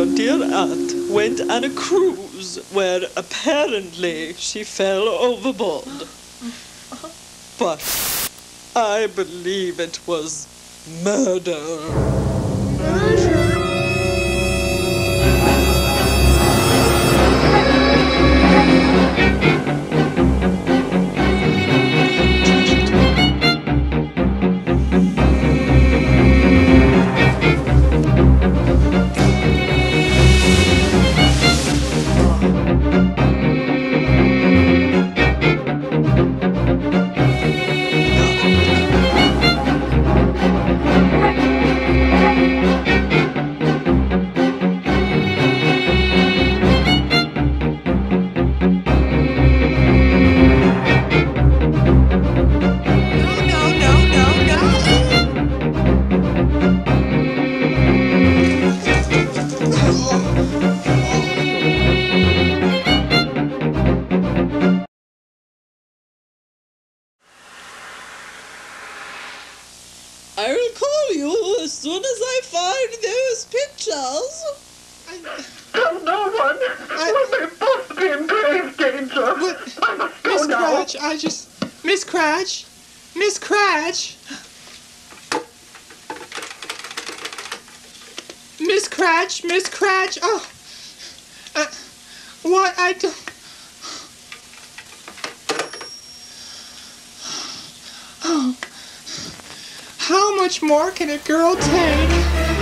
aunt went on a cruise where apparently she fell overboard. But I believe it was murder. I will call you as soon as I find those pictures. Tell no one. I- Well, they must be in grave danger. What? I must go Miss now. Cratch, I just. Miss Cratch! Miss Cratch! Miss Cratch! Miss Cratch! Oh! Uh, what? I don't. much more can a girl take?